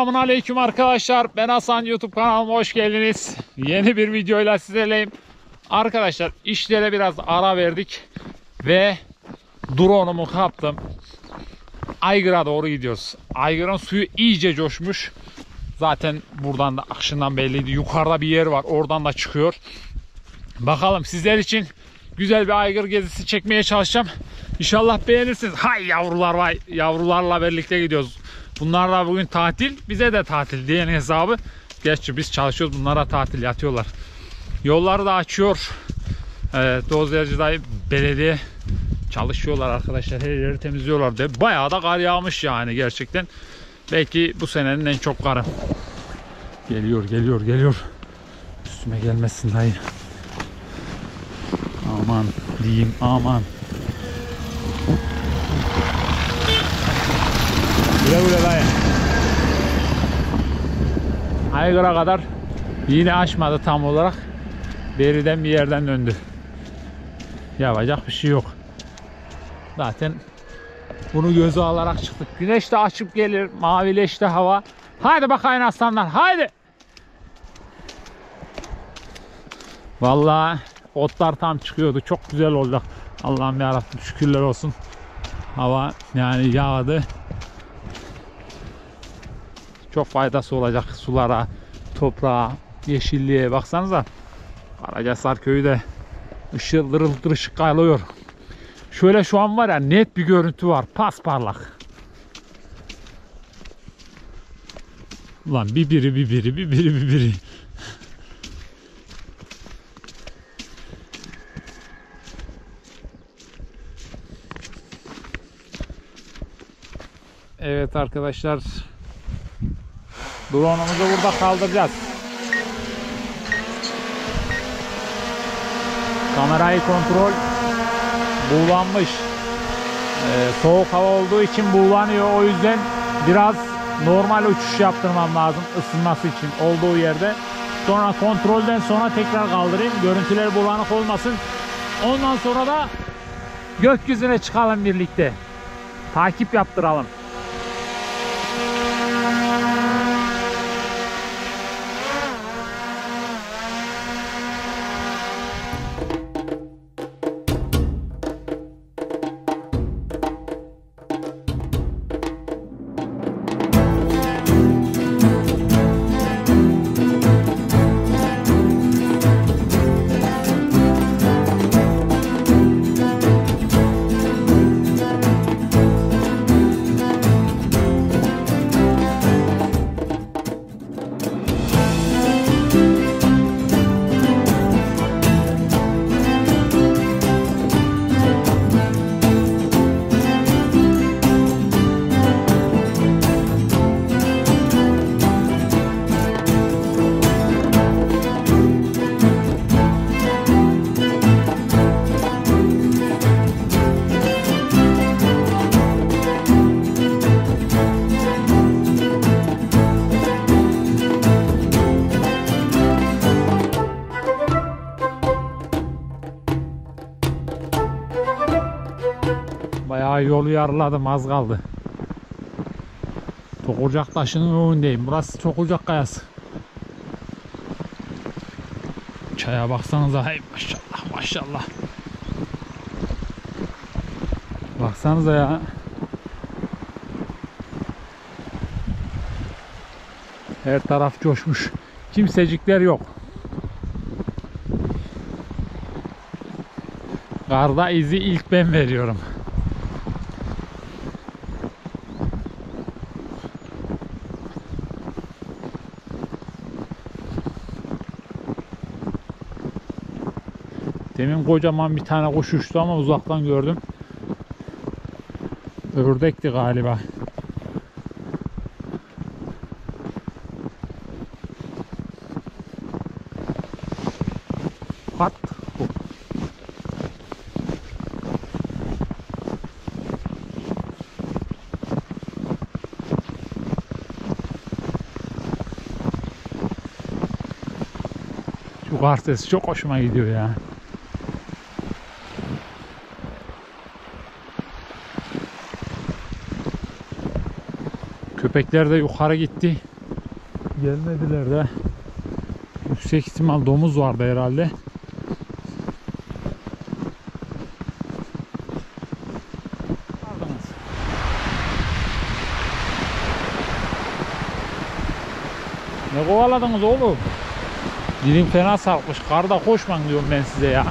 Selamun Aleyküm arkadaşlar. Ben Hasan YouTube kanalıma hoş geldiniz. Yeni bir videoyla sizlerleyim. Arkadaşlar işlere biraz ara verdik ve drone'umu kaptım. Aygır'a doğru gidiyoruz. Aygır'ın suyu iyice coşmuş. Zaten buradan da akışından belliydi. Yukarıda bir yer var. Oradan da çıkıyor. Bakalım sizler için güzel bir aygır gezisi çekmeye çalışacağım. İnşallah beğenirsiniz. Hay yavrular vay. Yavrularla birlikte gidiyoruz. Bunlar da bugün tatil. Bize de tatil diyen hesabı. Gerçi biz çalışıyoruz. Bunlara tatil yatıyorlar. Yolları da açıyor. Evet, Dozerci dayı belediye çalışıyorlar arkadaşlar. Her yeri temizliyorlar. De. Bayağı da kar yağmış yani gerçekten. Belki bu senenin en çok karı. Geliyor geliyor geliyor. Üstüme gelmesin dayı. Aman diyeyim aman. Güle güle. Aygır'a kadar yine açmadı tam olarak. Beriden bir yerden döndü. Yapacak bir şey yok. Zaten bunu göze alarak çıktık. Güneş de açıp gelir. Mavileşti hava. Haydi bakayım aslanlar. Haydi. Vallahi otlar tam çıkıyordu. Çok güzel oldu. Allah'ım yarabbim şükürler olsun. Hava yani yağdı. Çok faydası olacak sulara, toprağa, yeşilliğe. Baksanıza. Karacahisar köyü de ışıl dırıl ışık kaylıyor. Şöyle şu an var ya net bir görüntü var. Pasparlak. Ulan bir biri bir biri bir biri bir biri. Evet arkadaşlar. Drone'umuzu burada kaldıracağız. Kamerayı kontrol buğulanmış. Ee, soğuk hava olduğu için buğulanıyor. O yüzden biraz normal uçuş yaptırmam lazım ısınması için olduğu yerde. Sonra kontrolden sonra tekrar kaldırayım. Görüntüler bulanık olmasın. Ondan sonra da gökyüzüne çıkalım birlikte. Takip yaptıralım. Yolu yarıladım az kaldı. Tokurcak taşının önündeyim. Burası Tokurcak kayası. Çaya baksanıza hey maşallah maşallah. Baksanıza ya. Her taraf coşmuş. Kimsecikler yok. Karda izi ilk ben veriyorum. Demin kocaman bir tane kuş uçtu ama uzaktan gördüm. Ördekti galiba. Pat. Şu kar çok hoşuma gidiyor ya. Köpekler de yukarı gitti. Gelmediler de. Yüksek ihtimal domuz vardı herhalde. Ne kovaladınız oğlum? Dilim fena sarkmış. Karda koşman diyorum ben size ya.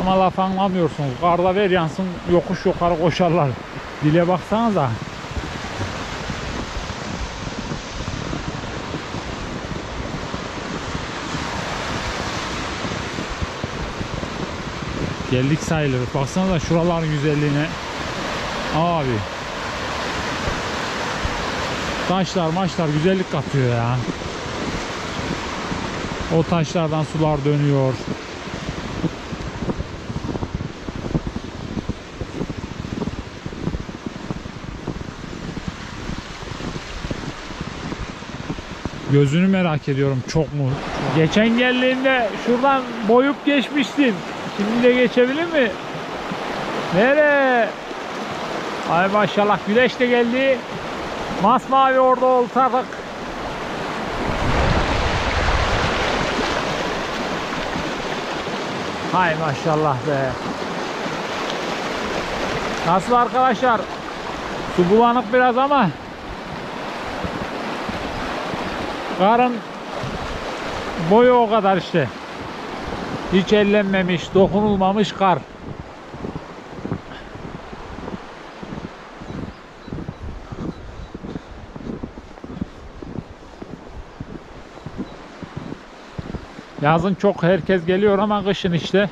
Ama laf anlamıyorsunuz. Karda ver yansın yokuş yukarı koşarlar. Dile baksanıza. Geldik sayılır. Baksanıza şuraların güzelliğine. Abi. Taşlar maçlar güzellik katıyor ya. O taşlardan sular dönüyor. Gözünü merak ediyorum çok mu? Geçen geldiğinde şuradan boyup geçmiştin. Şimdi de geçebilir mi? Nereye? Ay maşallah güneş de geldi. Masmavi orada oltadık. Hay maşallah be. Nasıl arkadaşlar? Su bulanık biraz ama karın boyu o kadar işte. Hiç ellenmemiş, dokunulmamış kar. Yazın çok herkes geliyor ama kışın işte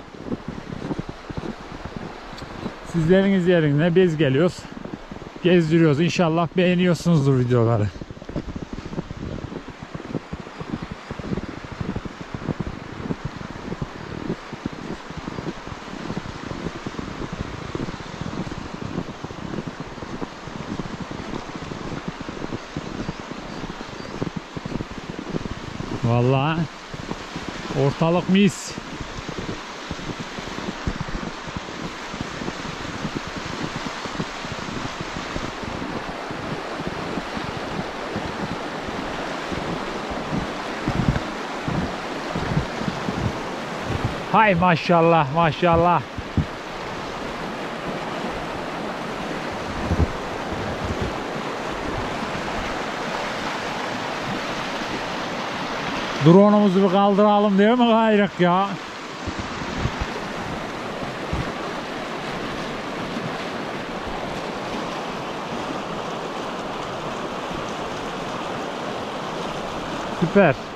sizlerin yerine biz geliyoruz. Gezdiriyoruz. İnşallah beğeniyorsunuzdur videoları. Hay maşallah maşallah. Drone'umuzu bir kaldıralım diyor mu gayrık ya? Süper.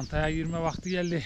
Çantaya girme vakti geldi.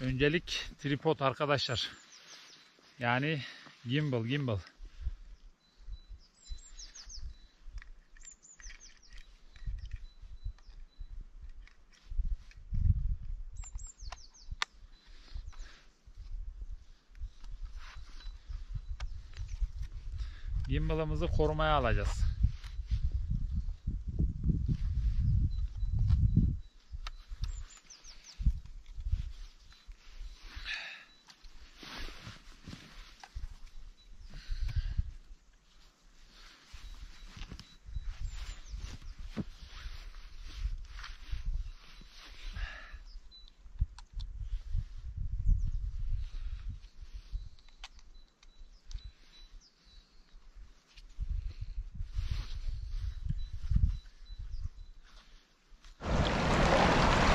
Öncelik tripod arkadaşlar. Yani gimbal gimbal. Gimbal'ımızı korumaya alacağız.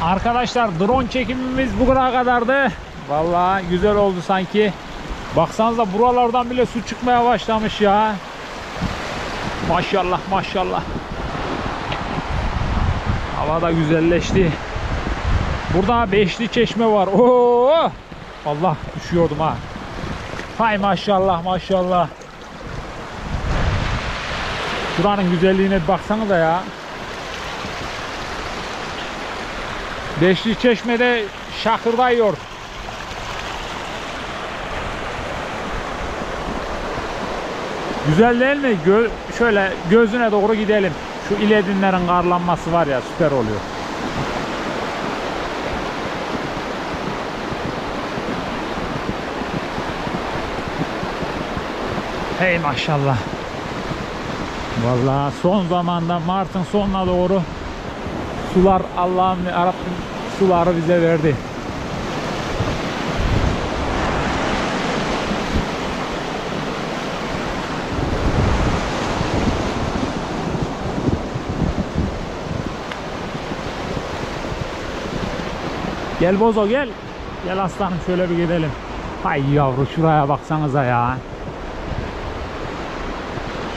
Arkadaşlar drone çekimimiz bugüne kadardı. Vallahi güzel oldu sanki. Baksanıza buralardan bile su çıkmaya başlamış ya. Maşallah maşallah. Hava da güzelleşti. Burada beşli çeşme var. Oo! Allah düşüyordum ha. Hay maşallah maşallah. Şuranın güzelliğine baksanıza ya. Beşli çeşmede şakırdayıyor. Güzel değil mi? Gö şöyle gözüne doğru gidelim. Şu iledinlerin karlanması var ya süper oluyor. Hey maşallah. Vallahi son zamanda Mart'ın sonuna doğru sular Allah'ım Rabbim suları bize verdi. Gel Bozo gel. Gel aslanım şöyle bir gidelim. Hay yavru şuraya baksanıza ya.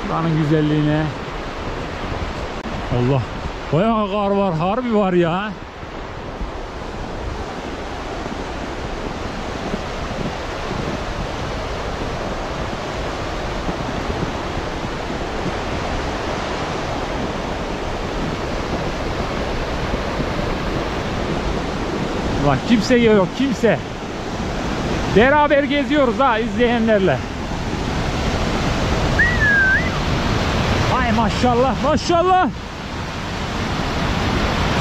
Şuranın güzelliğine. Allah. Bayağı kar var. Harbi var ya. Bak kimse yok kimse. Beraber geziyoruz ha izleyenlerle. Ay maşallah maşallah.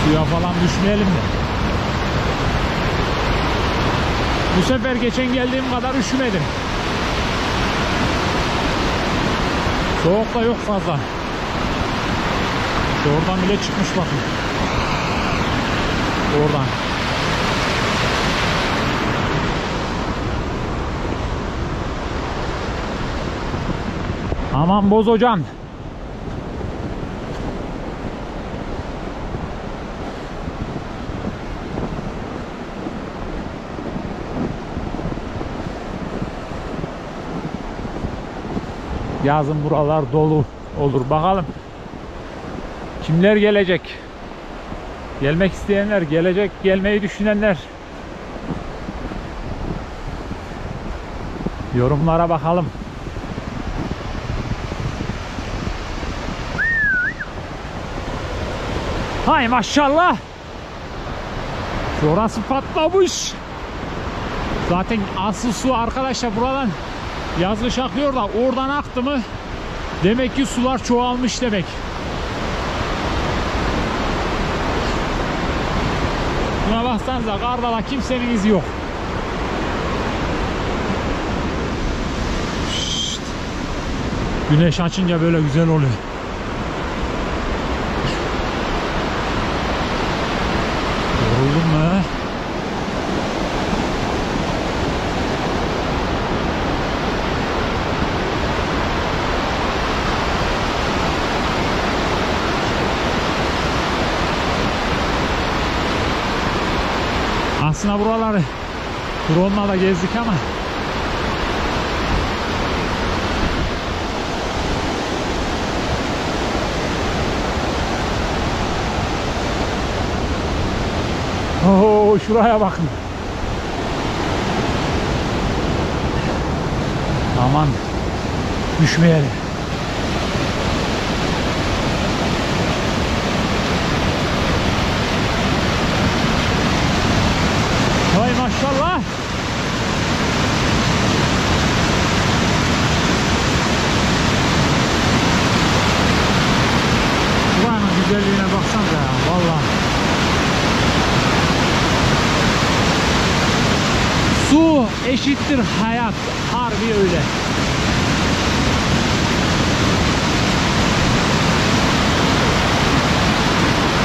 Suya falan düşmeyelim de. Bu sefer geçen geldiğim kadar üşümedim. Soğuk da yok fazla. Oradan bile çıkmış bakın. Oradan. Aman Bozocan. Yazın buralar dolu olur. Bakalım. Kimler gelecek? Gelmek isteyenler, gelecek, gelmeyi düşünenler. Yorumlara bakalım. Hay maşallah. Şurası patlamış. Zaten asıl su arkadaşlar buradan yazmış akıyor da oradan aktı mı demek ki sular çoğalmış demek. Buna baksanıza karda da kimsenin izi yok. Şşt. Güneş açınca böyle güzel oluyor. Yoruldun mu? Aslında buraları drone'la da gezdik ama Oo, şuraya bakın. Aman düşmeyelim. Hay maşallah. Buranın güzelliğine baksanıza ya vallahi. Su eşittir hayat. Harbi öyle.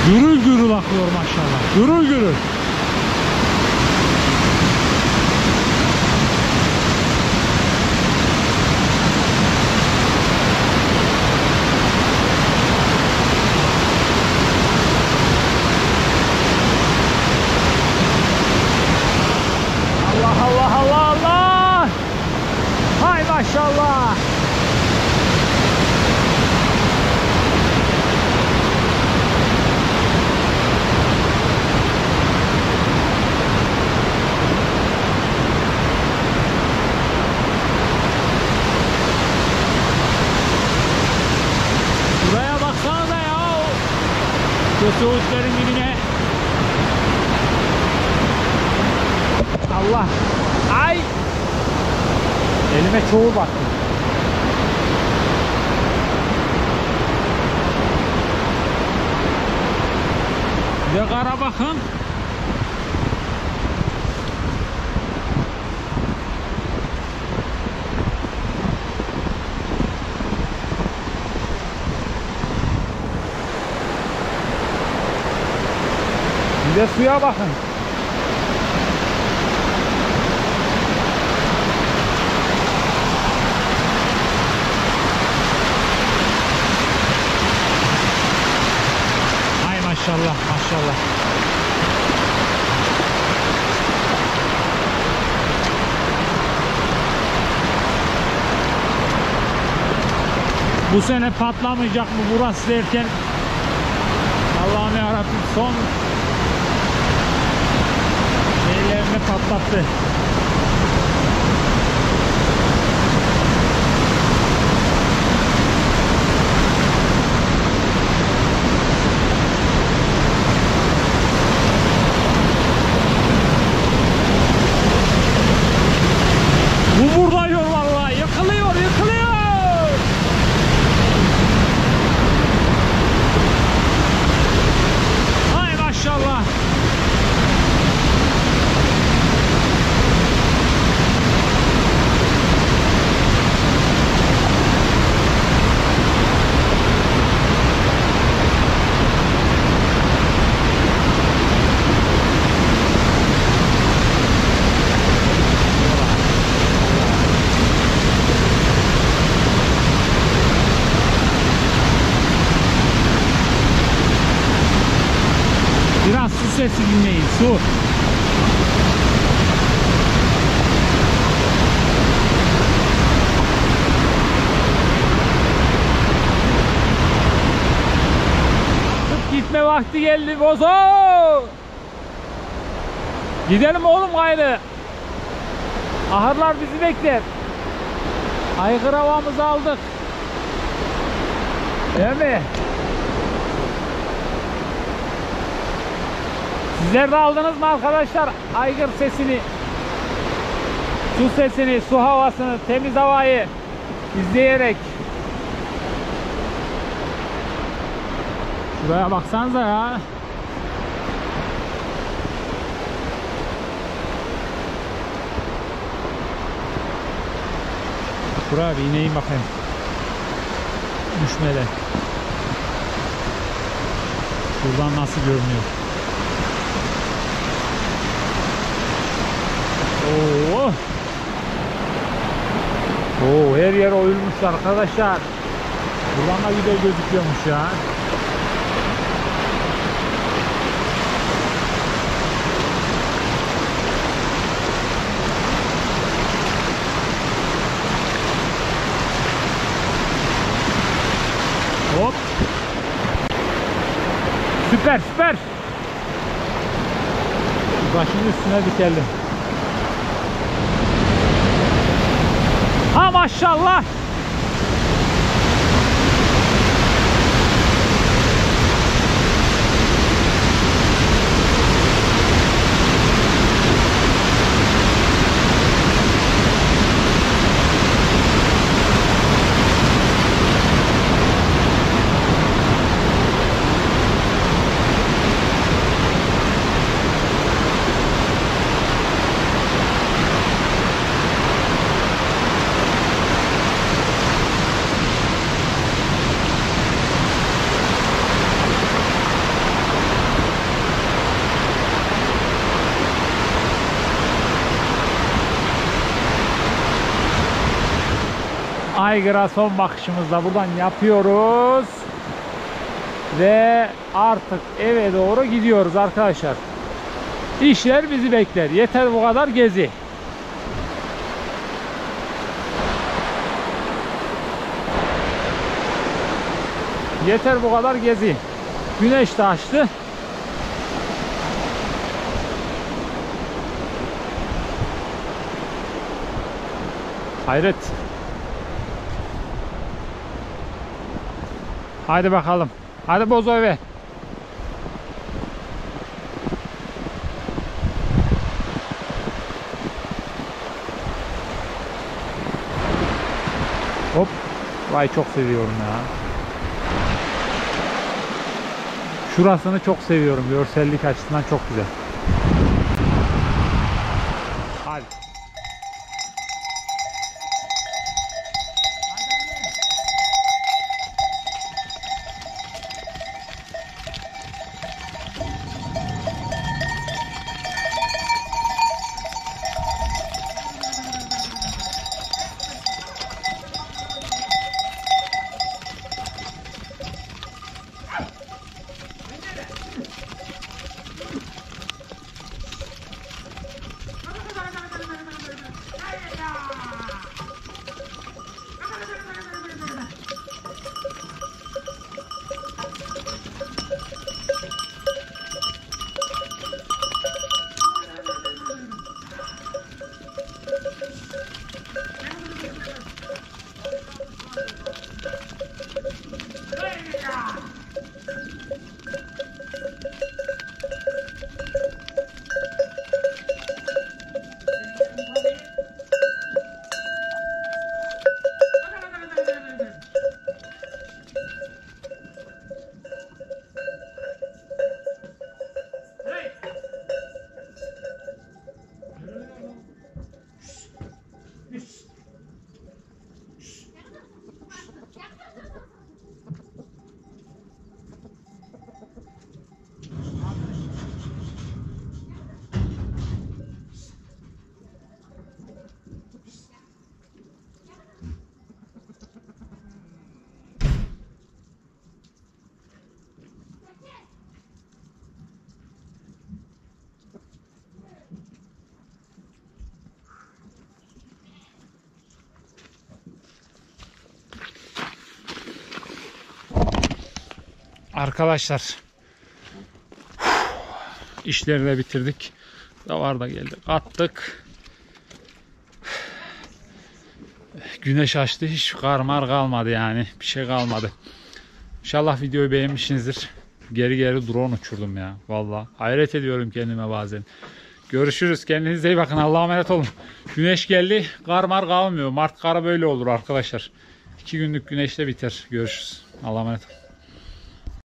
Gürül gürül akıyor maşallah. Gürül gürül. Allah Allah Allah Allah. Hay maşallah. Buraya baksanıza ya. Şu Suudlerin dibine. Allah. Ay. Elime çoğu baktı. Bir de kara bakın. Bir de suya bakın. Hay maşallah maşallah. Bu sene patlamayacak mı burası derken Allah'ım yarabbim son şeylerini patlattı. Bu buradıyor vallahi. Yıkılıyor, yıkılıyor. Hay maşallah. Biraz su sesi dinleyin. Su. Gitme vakti geldi bozo. Gidelim oğlum gayrı. Ahırlar bizi bekler. Aygır havamızı aldık. Değil mi? Sizler de aldınız mı arkadaşlar aygır sesini? Su sesini, su havasını, temiz havayı izleyerek. Şuraya baksanıza ya. Buraya bir ineyim bakayım. düşmeden. Buradan nasıl görünüyor? Oo. Oo her yer oyulmuş arkadaşlar. Buradan da gözüküyormuş ya. Hop. Süper süper. Başın üstüne dikelim. Ha maşallah. Aygır'a son bakışımızla buradan yapıyoruz. Ve artık eve doğru gidiyoruz arkadaşlar. İşler bizi bekler. Yeter bu kadar gezi. Yeter bu kadar gezi. Güneş de açtı. Hayret. Hadi bakalım. Hadi bozo eve. Hop. Vay çok seviyorum ya. Şurasını çok seviyorum. Görsellik açısından çok güzel. Arkadaşlar işleri de bitirdik. Davar da geldi. Attık. Güneş açtı. Hiç karmar kalmadı yani. Bir şey kalmadı. İnşallah videoyu beğenmişsinizdir. Geri geri drone uçurdum ya. Valla. Hayret ediyorum kendime bazen. Görüşürüz. Kendinize iyi bakın. Allah'a emanet olun. Güneş geldi. Kar mar kalmıyor. Mart karı böyle olur arkadaşlar. İki günlük güneşte biter. Görüşürüz. Allah'a emanet olun.